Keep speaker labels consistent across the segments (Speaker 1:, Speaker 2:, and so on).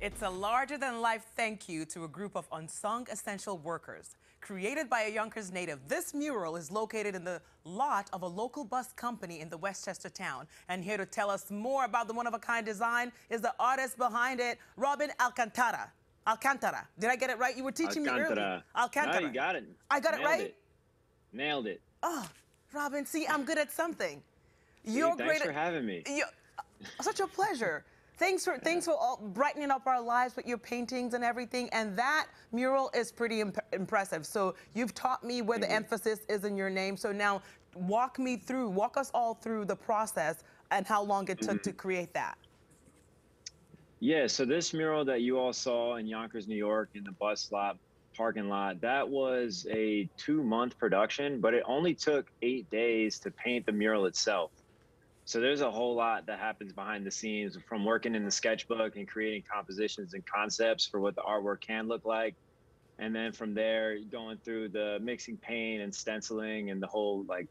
Speaker 1: It's a larger than life thank you to a group of unsung essential workers. Created by a Yonkers native, this mural is located in the lot of a local bus company in the Westchester town. And here to tell us more about the one of a kind design is the artist behind it, Robin Alcantara. Alcantara. Did I get it right? You were teaching me earlier.
Speaker 2: Alcantara.
Speaker 1: Alcantara.
Speaker 2: No, you got it.
Speaker 1: I got it
Speaker 2: Nailed
Speaker 1: right?
Speaker 2: It. Nailed it.
Speaker 1: Oh, Robin, see, I'm good at something. You're
Speaker 2: thanks
Speaker 1: great
Speaker 2: for having me.
Speaker 1: you such a pleasure. Thanks for thanks for all, brightening up our lives with your paintings and everything. And that mural is pretty imp- impressive. So you've taught me where the emphasis is in your name. So now walk me through, walk us all through the process and how long it took to
Speaker 2: Mm-hmm.
Speaker 1: create that.
Speaker 2: Yeah, so this mural that you all saw in Yonkers, New York, in the bus lot parking lot, that was a two month production, but it only took eight days to paint the mural itself. So there's a whole lot that happens behind the scenes from working in the sketchbook and creating compositions and concepts for what the artwork can look like. And then from there, going through the mixing paint and stenciling and the whole like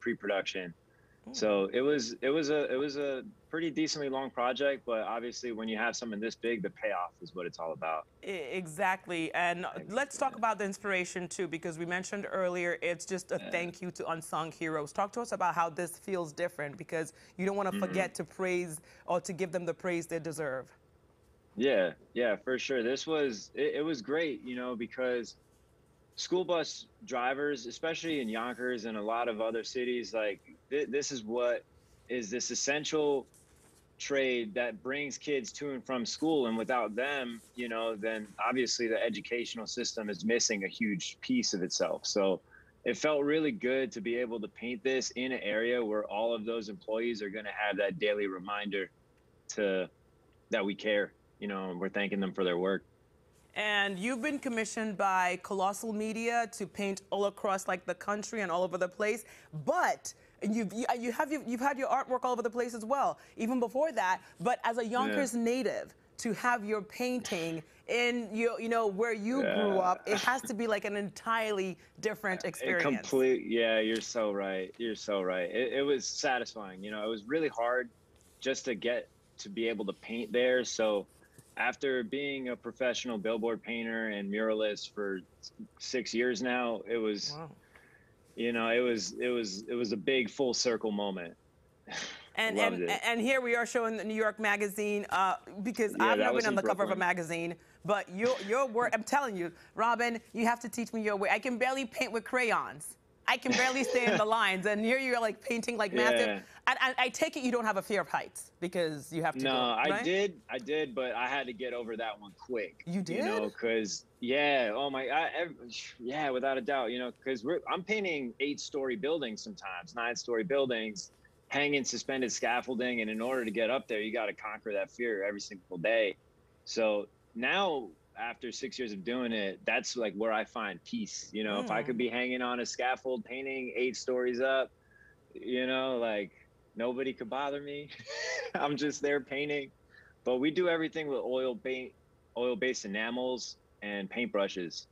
Speaker 2: So it was it was a it was a pretty decently long project, but obviously when you have something this big, the payoff is what it's all about.
Speaker 1: Exactly. And let's talk about the inspiration too, because we mentioned earlier it's just a thank you to unsung heroes. Talk to us about how this feels different because you don't want to mm-hmm. forget to praise or to give them the praise they deserve.
Speaker 2: Yeah, yeah, for sure. This was it, it was great, you know, because school bus drivers, especially in Yonkers and a lot of other cities, like th- this is what is this essential trade that brings kids to and from school. And without them you know then obviously the educational system is missing a huge piece of itself. So it felt really good to be able to paint this in an area where all of those employees are going to have that daily reminder to that we care you know and we're thanking them for their work
Speaker 1: And you've been commissioned by Colossal Media to paint all across like the country and all over the place. But you've you, you have your, you've had your artwork all over the place as well, even before that. But as a Yonkers native, to have your painting in you you know where you grew up, it has to be like an entirely different experience.
Speaker 2: It complete yeah you're so right you're so right it, it was satisfying you know it was really hard just to get to be able to paint there so after being a professional billboard painter and muralist for six years now it was
Speaker 1: Wow.
Speaker 2: you know it was it was it was a big full circle moment
Speaker 1: And and,
Speaker 2: it.
Speaker 1: and here we are showing the New York Magazine uh, because
Speaker 2: Yeah,
Speaker 1: I've never been on the cover of a magazine, but your your work. I'm telling you, Robin, you have to teach me your way. I can barely paint with crayons. I can barely stay in the lines, and here you're like painting like massive.
Speaker 2: Yeah.
Speaker 1: And I, I take it you don't have a fear of heights because you have to.
Speaker 2: no
Speaker 1: go,
Speaker 2: i did i did but i had to get over that one quick
Speaker 1: You
Speaker 2: you know because yeah oh my I, ev- yeah without a doubt you know because we're i'm painting eight story buildings sometimes nine story buildings hanging suspended scaffolding and in order to get up there you got to conquer that fear every single day so now after six years of doing it that's like where i find peace you know? If i
Speaker 1: Mm.
Speaker 2: could be hanging on a scaffold painting eight stories up you know like nobody could bother me. I'm just there painting. But we do everything with oil paint oil based enamels and paintbrushes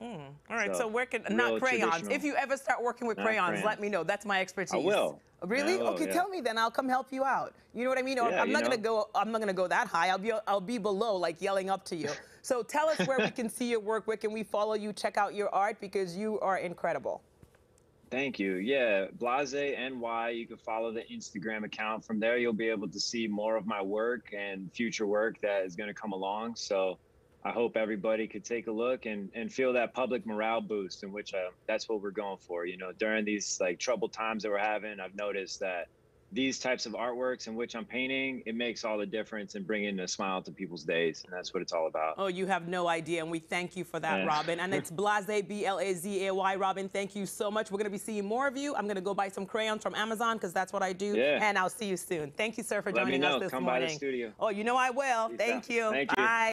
Speaker 1: Mm. All right, so,
Speaker 2: So,
Speaker 1: working
Speaker 2: real
Speaker 1: not crayons. If you ever start working with
Speaker 2: Not
Speaker 1: crayons, let me know. That's my expertise.
Speaker 2: will.
Speaker 1: Really?
Speaker 2: I will,
Speaker 1: okay,
Speaker 2: yeah.
Speaker 1: tell me then. I'll come help you out. You know what I mean? Or
Speaker 2: Yeah,
Speaker 1: I'm not gonna go. I'm not gonna go that high. I'll be. I'll be below, like yelling up to you. So tell us where we can see your work. Where can we follow you? Check out your art because you are incredible.
Speaker 2: thank you yeah blazay ny you can follow the instagram account from there you'll be able to see more of my work and future work that is going to come along so i hope everybody could take a look and, and feel that public morale boost in which uh, that's what we're going for you know during these like troubled times that we're having i've noticed that these types of artworks in which i'm painting it makes all the difference in bringing a smile to people's days and that's what it's all about
Speaker 1: Oh, you have no idea, and we thank you for that,
Speaker 2: Yeah.
Speaker 1: Robin. And it's Blazay B L A Z A Y. Robin, thank you so much. We're gonna be seeing more of you. I'm gonna go buy some crayons from Amazon because that's what I do.
Speaker 2: Yeah.
Speaker 1: And I'll see you soon. Thank you, sir, for
Speaker 2: Let
Speaker 1: joining us this
Speaker 2: Come by
Speaker 1: morning.
Speaker 2: the studio.
Speaker 1: Oh, you know I will.
Speaker 2: Peace
Speaker 1: Thank
Speaker 2: out.
Speaker 1: you.
Speaker 2: Thank you.
Speaker 1: Bye.